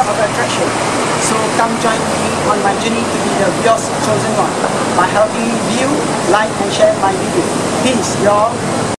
center of attraction. So come join me on my journey to be the yours chosen one by helping me view, like and share my video. Peace, y'all.